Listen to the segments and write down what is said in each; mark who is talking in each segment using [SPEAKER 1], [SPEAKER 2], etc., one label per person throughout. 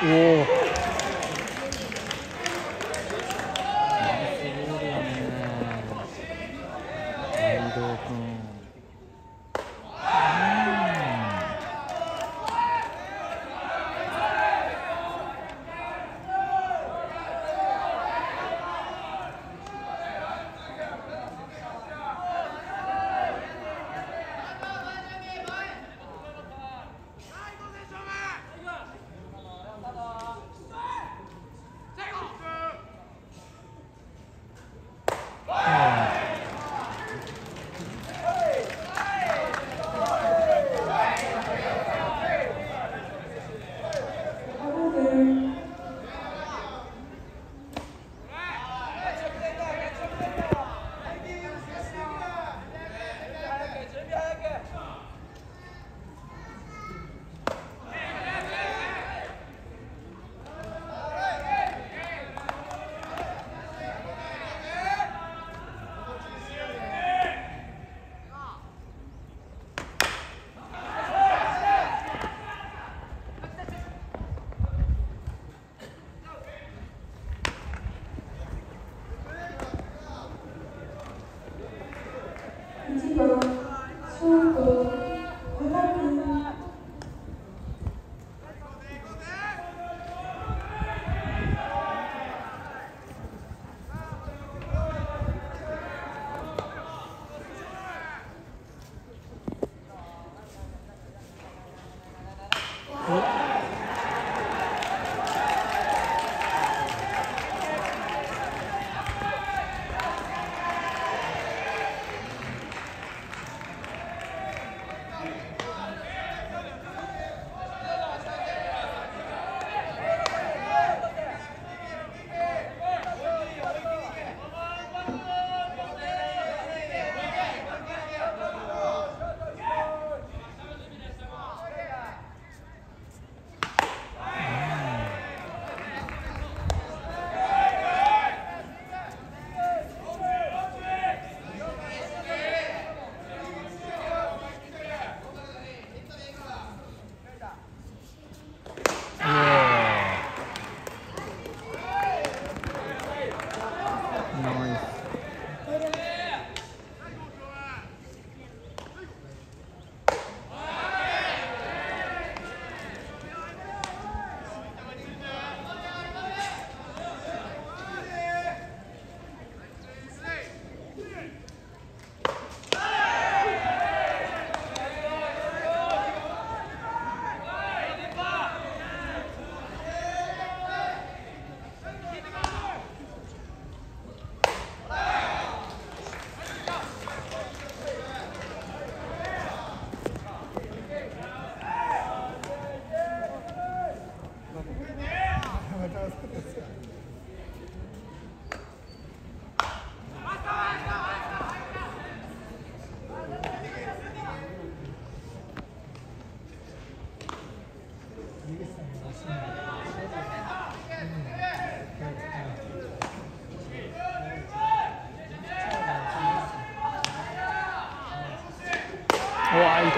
[SPEAKER 1] 哇、
[SPEAKER 2] 1番ショ
[SPEAKER 1] うわいい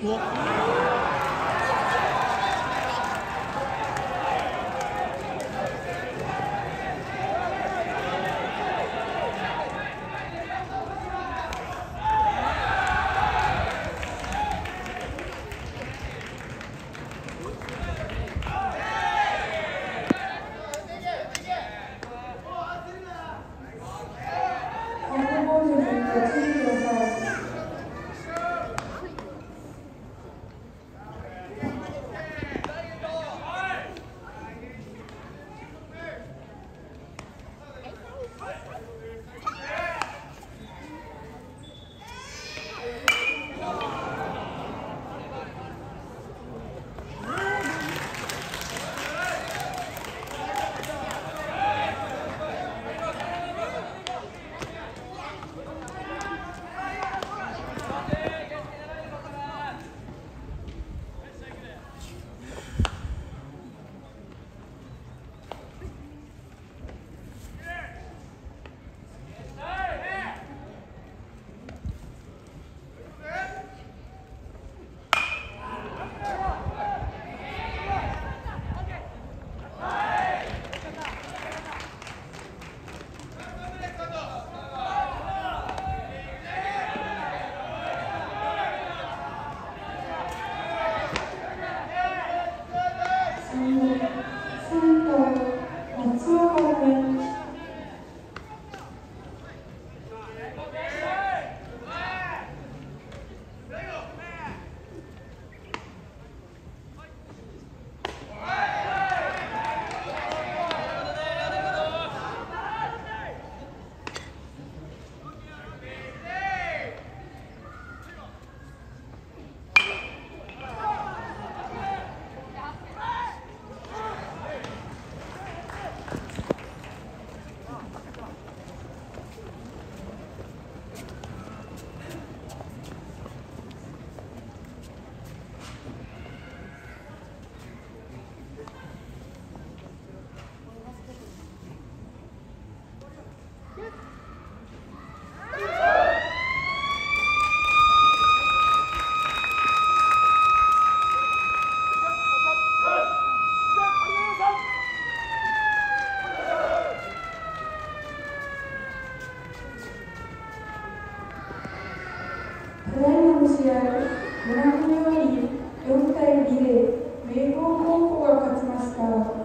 [SPEAKER 2] 我。ただいまの試合、ご覧のように4対2で明豊高校が勝ちました。